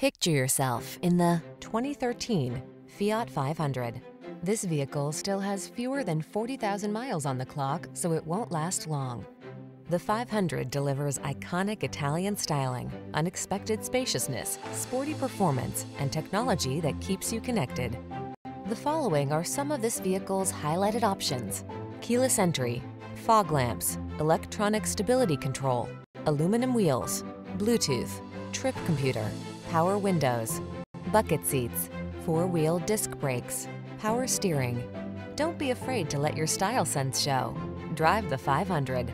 Picture yourself in the 2013 Fiat 500. This vehicle still has fewer than 40,000 miles on the clock, so it won't last long. The 500 delivers iconic Italian styling, unexpected spaciousness, sporty performance, and technology that keeps you connected. The following are some of this vehicle's highlighted options. Keyless entry, fog lamps, electronic stability control, aluminum wheels, Bluetooth, trip computer, power windows, bucket seats, four-wheel disc brakes, power steering. Don't be afraid to let your style sense show. Drive the 500.